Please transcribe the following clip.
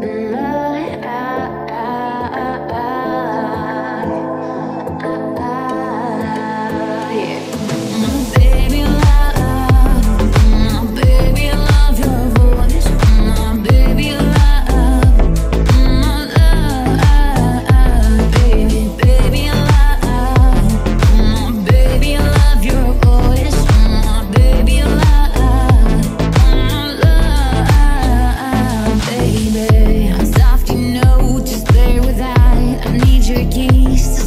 Mm-hmm. your gaze